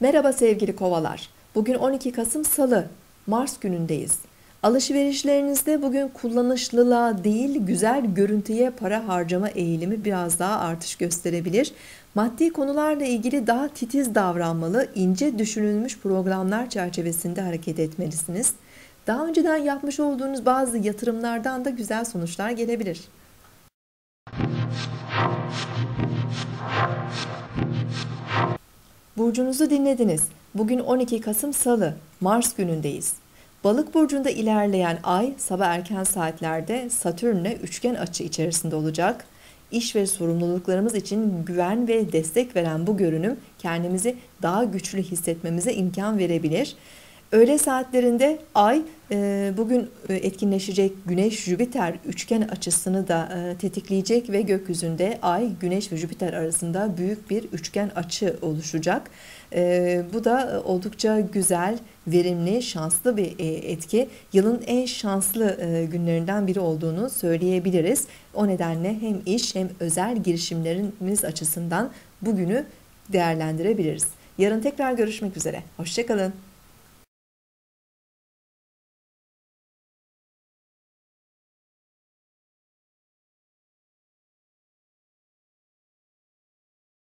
Merhaba sevgili kovalar. Bugün 12 Kasım Salı, Mars günündeyiz. Alışverişlerinizde bugün kullanışlılığa değil güzel görüntüye para harcama eğilimi biraz daha artış gösterebilir. Maddi konularla ilgili daha titiz davranmalı, ince düşünülmüş programlar çerçevesinde hareket etmelisiniz. Daha önceden yapmış olduğunuz bazı yatırımlardan da güzel sonuçlar gelebilir. Burcunuzu dinlediniz. Bugün 12 Kasım Salı, Mars günündeyiz. Balık burcunda ilerleyen ay sabah erken saatlerde Satürn'le üçgen açı içerisinde olacak. İş ve sorumluluklarımız için güven ve destek veren bu görünüm kendimizi daha güçlü hissetmemize imkan verebilir. Öğle saatlerinde Ay e, bugün e, etkinleşecek Güneş-Jüpiter üçgen açısını da e, tetikleyecek ve gökyüzünde Ay, Güneş ve Jüpiter arasında büyük bir üçgen açı oluşacak. Bu da oldukça güzel, verimli, şanslı bir etki. Yılın en şanslı günlerinden biri olduğunu söyleyebiliriz. O nedenle hem iş hem özel girişimlerimiz açısından bugünü değerlendirebiliriz. Yarın tekrar görüşmek üzere. Hoşçakalın.